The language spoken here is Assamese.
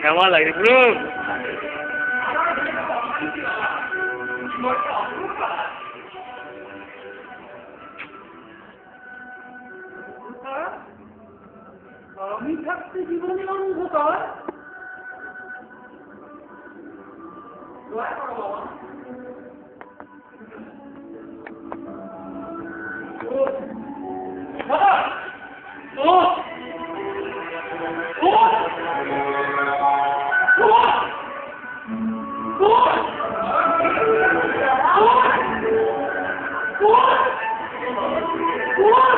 কেমন লাগছে পুরো আমি থাকতে জীবনে অন্ধকার দয়া করো বাবা! What? What? What?